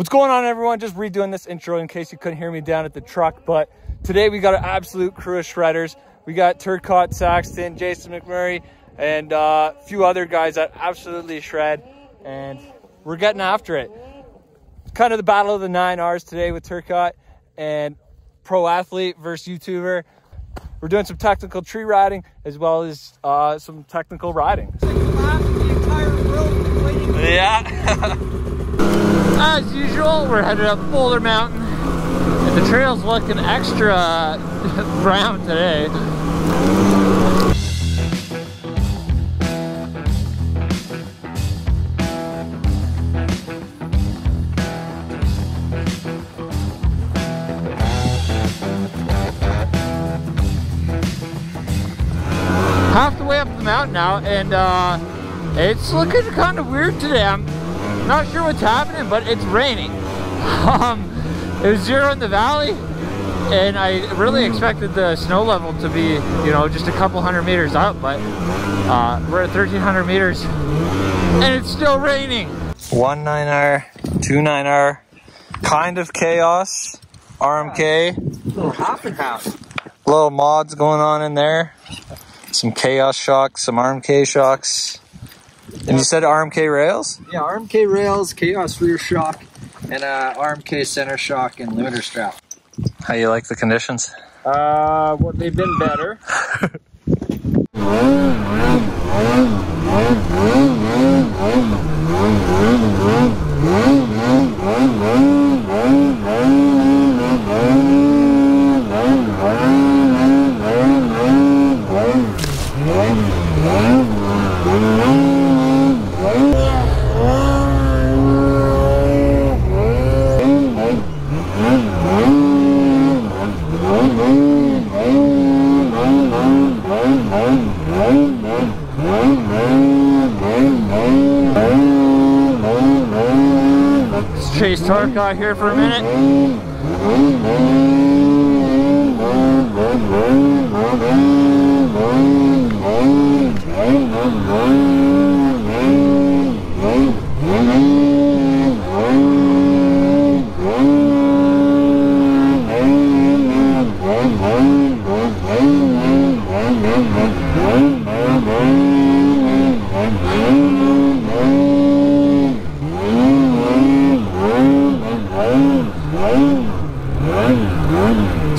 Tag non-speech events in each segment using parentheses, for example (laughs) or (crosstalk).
What's going on, everyone? Just redoing this intro in case you couldn't hear me down at the truck. But today we got an absolute crew of shredders. We got Turcotte Saxton, Jason McMurray, and uh, a few other guys that absolutely shred. And we're getting after it. It's kind of the battle of the nine R's today with Turcotte and pro athlete versus YouTuber. We're doing some technical tree riding as well as uh, some technical riding. Yeah. (laughs) As usual, we're headed up Boulder Mountain. And the trail's looking extra (laughs) brown today. half the way up the mountain now and uh, it's looking kind of weird today. I'm not sure what's happening, but it's raining. (laughs) Um, it was zero in the valley, and I really expected the snow level to be, you know, just a couple hundred meters up, but uh, we're at 1,300 meters, and it's still raining. One 9R, two 9R, kind of Khaos, RMK. little half and half. Little mods going on in there. Some Khaos shocks, some RMK shocks. And you said RMK rails? Yeah, RMK rails, Khaos rear shock, and uh, RMK center shock and limiter strap. How you like the conditions? Uh, well, they've been better. (laughs) Turcotte here for a minute.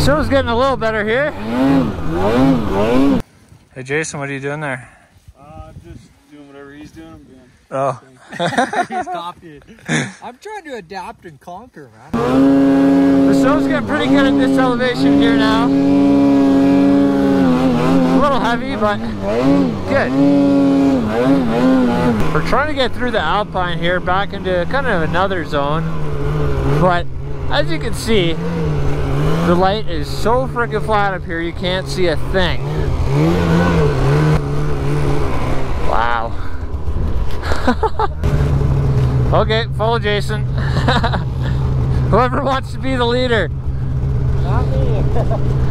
Show's getting a little better here. Hey Jason, what are you doing there? Uh, I'm just doing whatever he's doing. I'm doing. Oh, (laughs) He's copying. (laughs) I'm trying to adapt and conquer, man. the snow's getting pretty good at this elevation here now. A little heavy, but good. We're trying to get through the alpine here back into kind of another zone. But as you can see, the light is so freaking flat up here you can't see a thing. (laughs) okay, follow Jason. (laughs) Whoever wants to be the leader. Not me.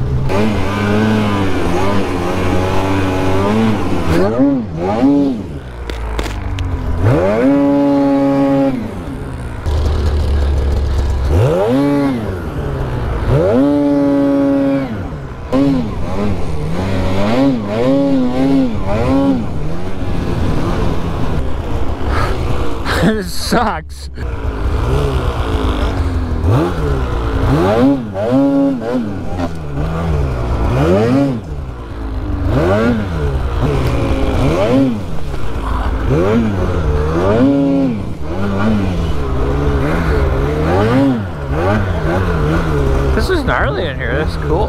(laughs) it sucks. This is gnarly in here. That's cool.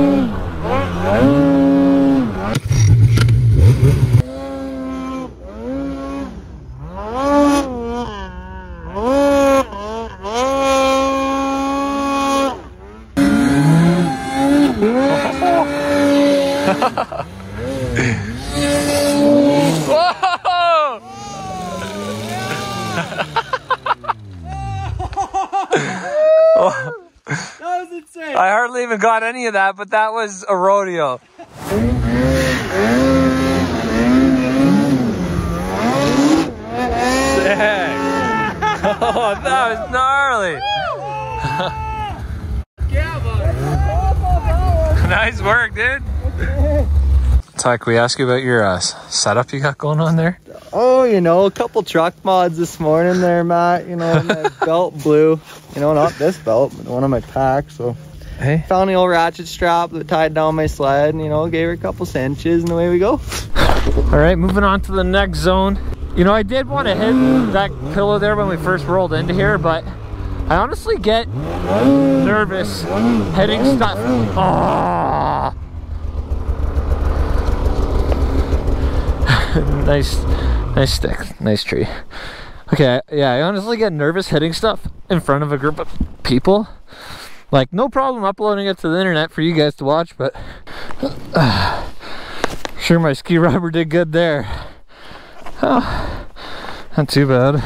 That was insane. I hardly even got any of that, was a rodeo. (laughs) Oh, that was gnarly. (laughs) nice work, dude. Ty, can we ask you about your uh, setup you got going on there? Oh, you know, a couple truck mods this morning there, Matt. You know, my (laughs) belt blew. You know, not this belt, but one of my packs. So Hey. found the old ratchet strap that tied down my sled and, you know, gave her a couple cinches and away we go. All right, moving on to the next zone. You know, I did want to hit that pillow there when we first rolled into here, but I honestly get nervous hitting stuff. Ah. (laughs) nice, nice stick, nice tree. Okay, yeah, I honestly get nervous hitting stuff in front of a group of people. Like, no problem uploading it to the internet for you guys to watch, but (sighs) Sure, my ski (laughs) rubber did good there. Oh, not too bad.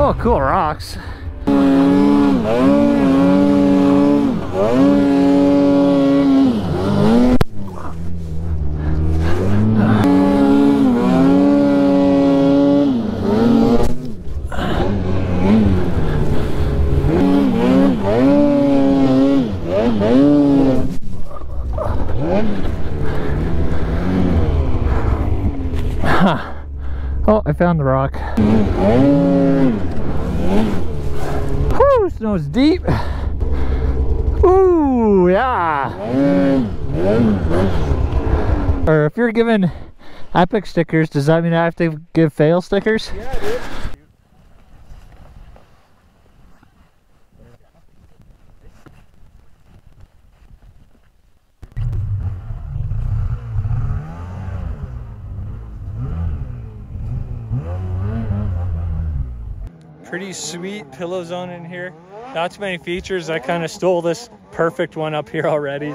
Oh, cool rocks. Oh, I found the rock. Whoo, snow's deep. Ooh, yeah. Or if you're giving epic stickers, does that mean I have to give fail stickers? Pretty sweet pillow zone in here. Not too many features. I kind of stole this perfect one up here already.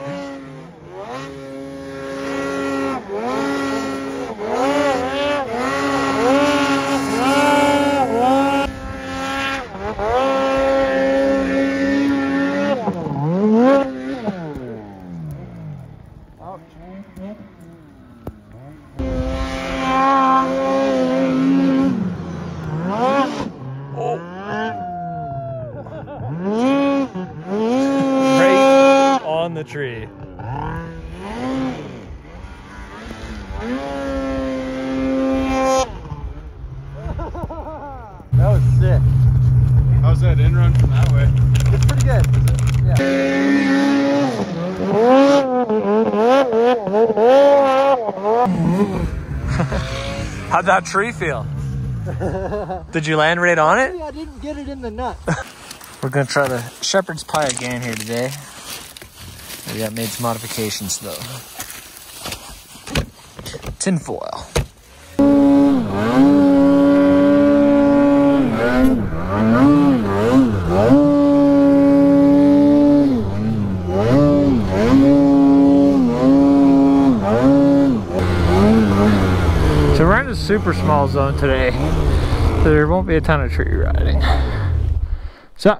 Right on the tree. That was sick. How's that in run from that way? It's pretty good. Yeah. How'd that tree feel? (laughs) Did you land right on it? I didn't get it in the nut. (laughs) We're gonna try the shepherd's pie again here today. We got made some modifications though. Tin foil. (laughs) So we're in a super small zone today. So there won't be a ton of tree riding. So,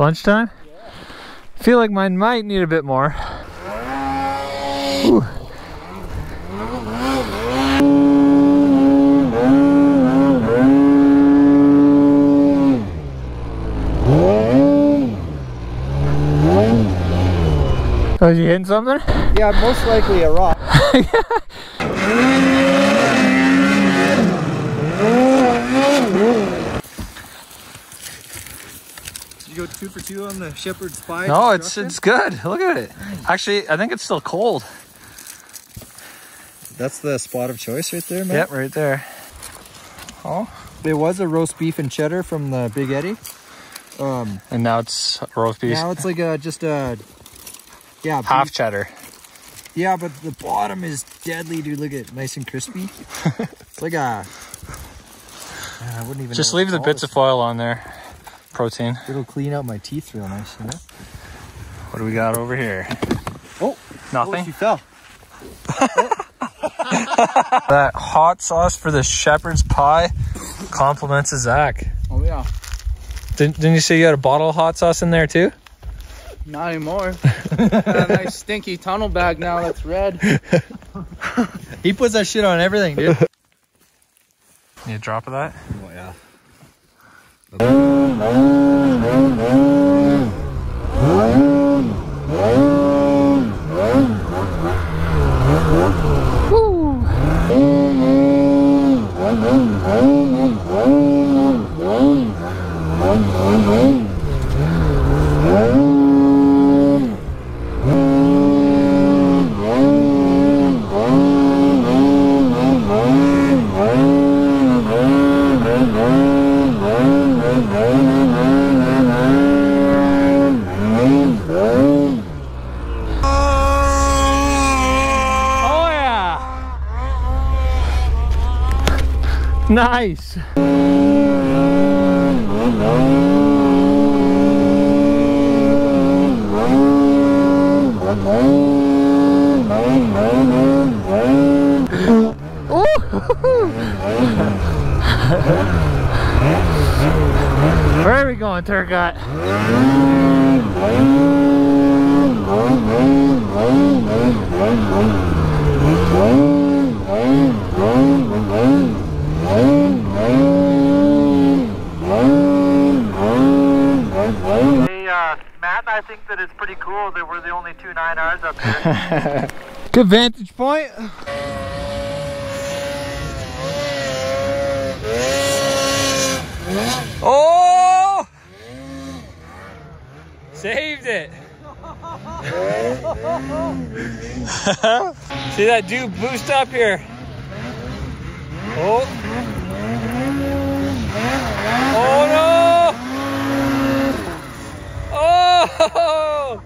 lunchtime? feel like mine might need a bit more. Ooh. Oh, you hitting something? Yeah, most likely a rock. (laughs) Did you go two for two on the shepherd's pie? No, it's it's good. Look at it. Actually, I think it's still cold. That's the spot of choice right there, man. Yep, right there. Oh, There was a roast beef and cheddar from the Big Eddy. Um, and now it's roast beef, now it's like a just a yeah half beef- cheddar. Yeah, but the bottom is deadly, dude. Look at it, nice and crispy. (laughs) it's like a. I wouldn't even. Just know leave the bits of foil on there. Protein. It'll clean out my teeth real nice, you know. What do we got over here? Oh, Nothing. Oh, she fell. (laughs) that hot sauce for the shepherd's pie Compliments of Zach. Oh yeah. Didn't, didn't you say you had a bottle of hot sauce in there too? Not anymore. Got a nice stinky tunnel bag now that's red. (laughs) (laughs) he puts that shit on everything, dude. Need a drop of that? Oh yeah. Oh yeah! Nice! (laughs) Where are we going, Turcotte? (laughs) Hey, uh, Matt, I think that it's pretty cool that we're the only two 9Rs up here. (laughs) Good vantage point. Oh! Saved it! (laughs) See that dude boost up here? Oh! Oh no! Oh! I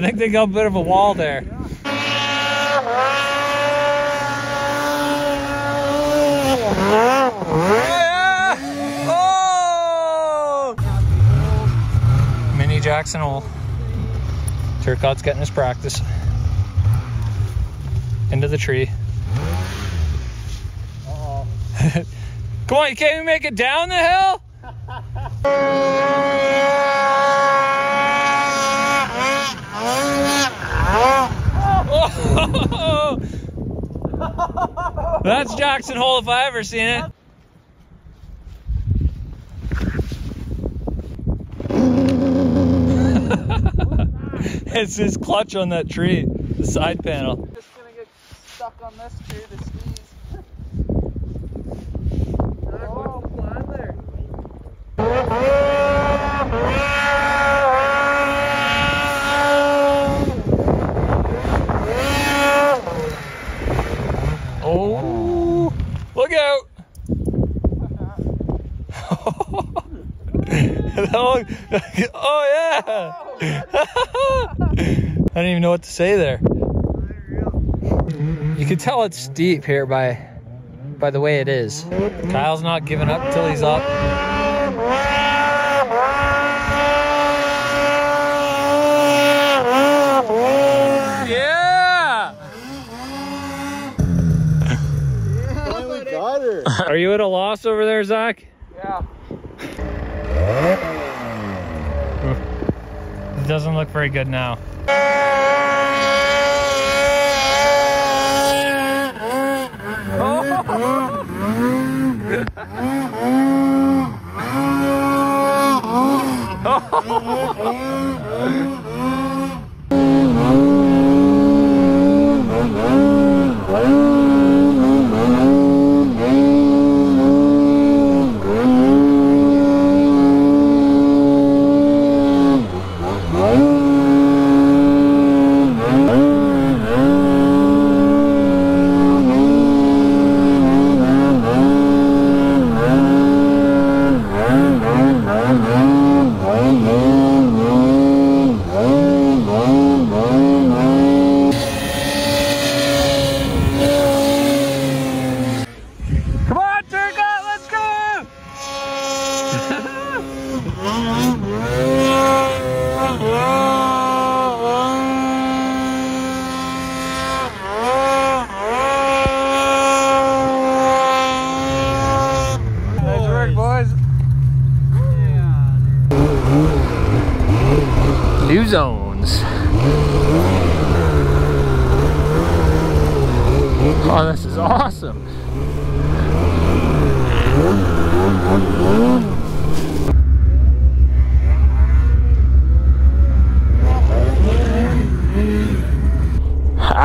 think they got a bit of a wall there. Mini Jackson Hole. Turcotte's getting his practice. Into the tree. Come on, you can't even make it down the hill? (laughs) That's Jackson Hole if I ever seen it. (laughs) it's his clutch on that tree, the side panel. Just gonna get stuck on this tree. Oh, fly there. Oh, look out! (laughs) (laughs) oh, oh, yeah! Oh, I don't even know what to say there. You can tell it's steep here by by the way it is. Kyle's not giving up till he's up. Yeah! Finally got her. Are you at a loss over there, Zach? Yeah. It doesn't look very good now. Oh! (laughs)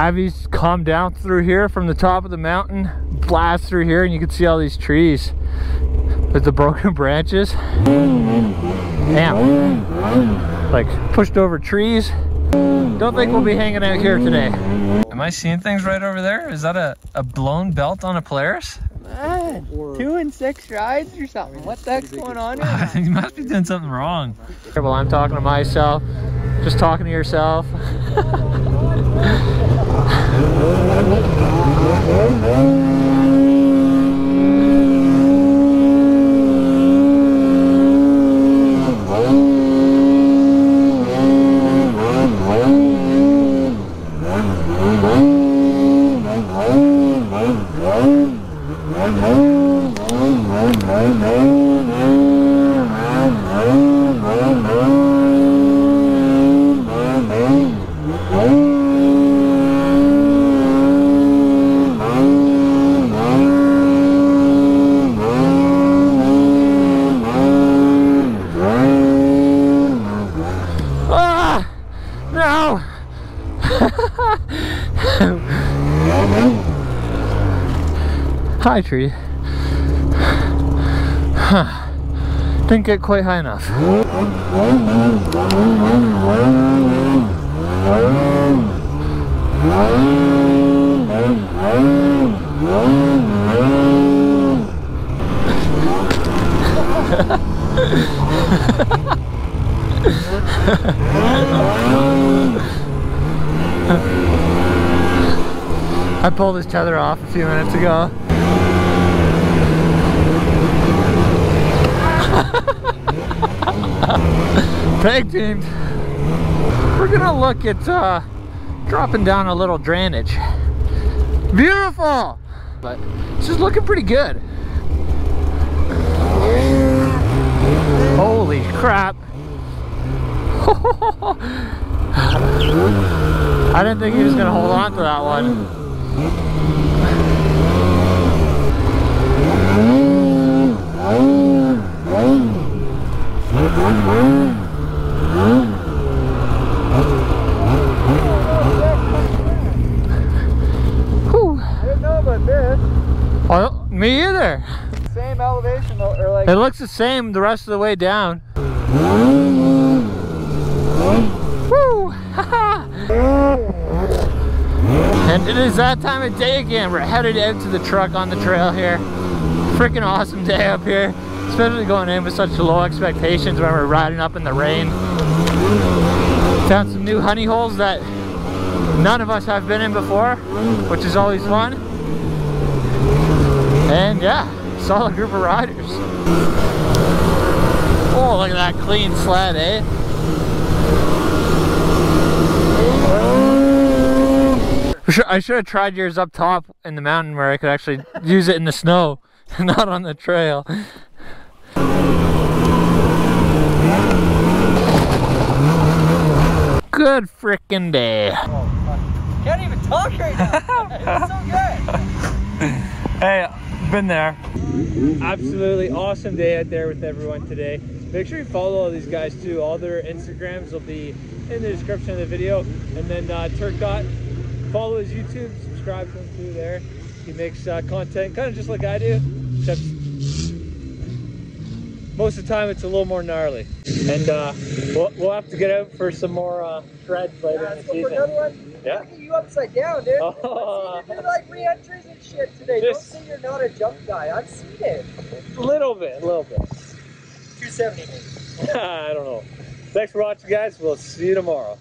Abby's come down through here from the top of the mountain, blast through here, and you can see all these trees with the broken (laughs) branches. Damn. Like pushed over trees. Don't think we'll be hanging out here today. Am I seeing things right over there? Is that a, a blown belt on a Polaris? Man, two and six rides or something. What the heck's going on here? (laughs) you must be doing something wrong. Well, I'm talking to myself, just talking to yourself. (laughs) Ah! Hi, tree. Huh. Didn't get quite high enough. (laughs) I pulled his tether off a few minutes ago. (laughs) Tag teamed. We're gonna look at uh, dropping down a little drainage. Beautiful! But this is looking pretty good. Holy crap. (laughs) I didn't think he was gonna hold on to that one. Whew. I didn't know about this. Oh, me either. Same elevation though, or like It looks the same the rest of the way down. Woo! (laughs) and it is that time of day again. We're headed out to the truck on the trail here. Freaking awesome day up here. Especially going in with such low expectations when we're riding up in the rain. Found some new honey holes that none of us have been in before, which is always fun. And yeah, (laughs) solid group of riders. Oh, look at that clean sled, eh? I should have tried yours up top in the mountain where I could actually use it in the snow, (laughs) not on the trail. Good freaking day. can't even talk right now. (laughs) it's so good. Hey, been there. Absolutely awesome day out there with everyone today. Make sure you follow all these guys too. All their Instagrams will be in the description of the video. And then uh, Turcotte, follow his YouTube, subscribe to him too there. He makes uh, content kind of just like I do, except most of the time it's a little more gnarly. And uh, we'll, we'll have to get out for some more uh, shreds later Yeah, in the season. another one. Yeah. Look at you upside down, dude. Oh. I've seen you do like re-entries and shit today. Just- Don't say you're not a jump guy. I've seen it. A little bit, a little bit. 270 maybe. (laughs) I don't know. Thanks for watching, guys. We'll see you tomorrow.